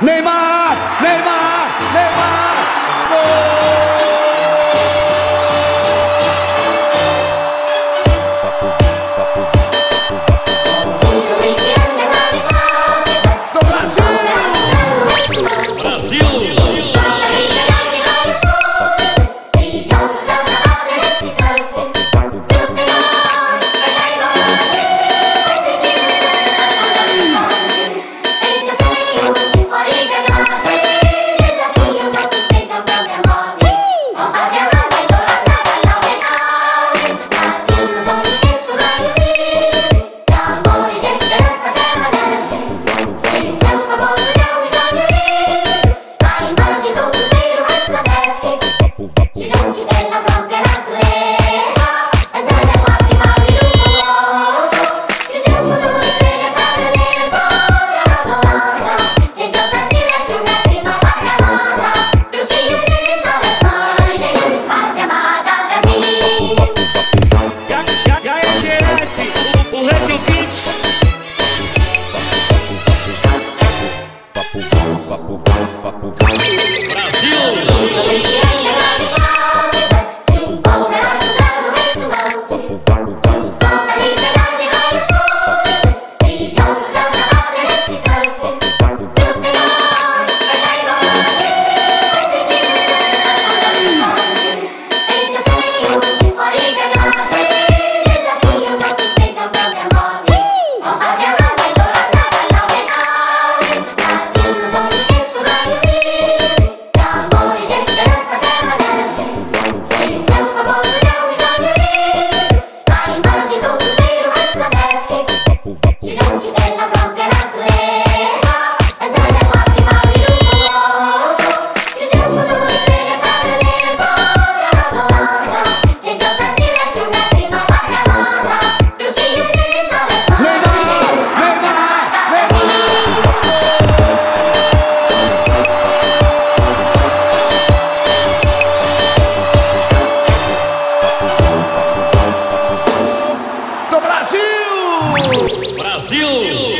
内马尔，内马尔，内马尔。papo, papo, papo. Brasil!